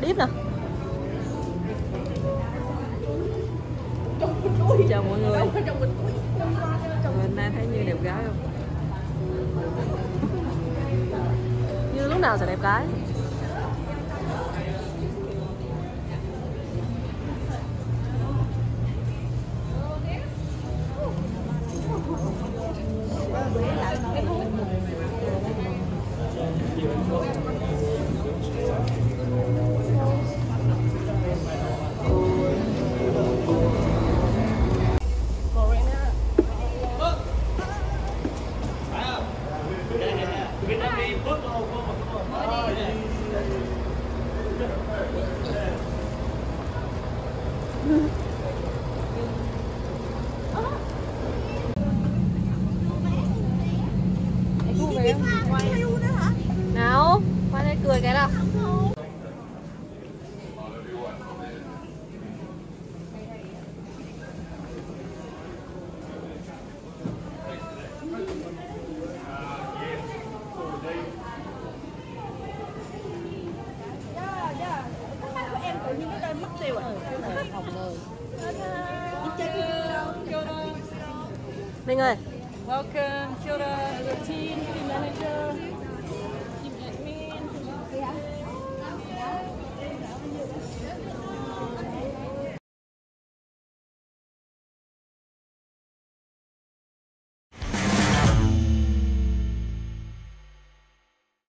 tiếp nè chào mọi người. Mình nay thấy như đẹp gái không? Như lúc nào sẽ đẹp gái? Đây cười cái nào? Minh ơi. Welcome, ora, the team,